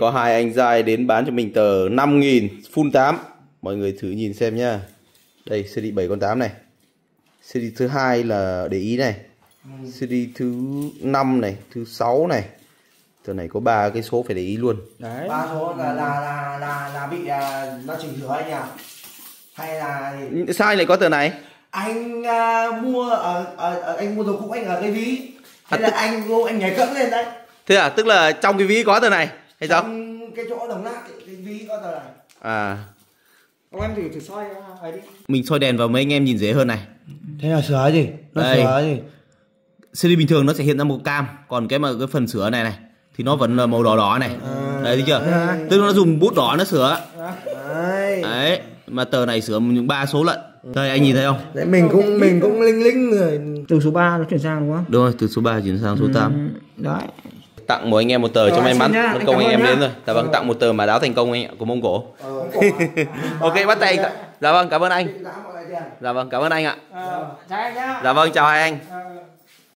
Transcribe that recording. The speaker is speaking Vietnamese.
Có hai anh giai đến bán cho mình tờ 5.000 full 8 Mọi người thử nhìn xem nhá. Đây CD 7 con 8 này. CD thứ hai là để ý này. CD thứ 5 này Thứ 6 này. Tờ này có ba cái số phải để ý luôn. Đấy. Ba số là là là là, là bị à, nó chỉnh sửa anh à hay là Sao anh lại có tờ này. Anh à, mua ở, ở, ở anh mua đồ cũ anh ở cái ví. Hay À, là tức- anh vô anh nhảy cẫng lên đấy. Thế à tức là trong cái ví có tờ này hay sao? Cái chỗ đồng nát ấy, cái ví có tờ này. À. Ông em thử thử soi ấy đi. Mình soi đèn vào mấy anh em nhìn dễ hơn này. Thế là sửa gì? Nó Đây. sửa gì? CD bình thường nó sẽ hiện ra màu cam Còn cái mà cái phần sửa này này Thì nó vẫn là màu đỏ đỏ này. Đấy thấy chưa? Tức là nó dùng bút đỏ nó sửa. Đấy. Đấy Mà tờ này sửa những ba số lận. Đây anh nhìn thấy không? Đấy mình cũng mình cũng linh linh người từ số 3 nó chuyển sang đúng không? Đúng rồi từ số 3 chuyển sang số 8 Ừ, đấy Tặng một anh em một tờ cho may mắn. anh công anh em đến rồi. Dạ vâng tặng một tờ mà đáo thành công anh ạ Của Mông Cổ. Ok bắt tay. Dạ. Vâng cảm ơn anh. Dạ vâng cảm ơn anh ạ. Ờ, Dạ vâng chào hai anh. Ờ.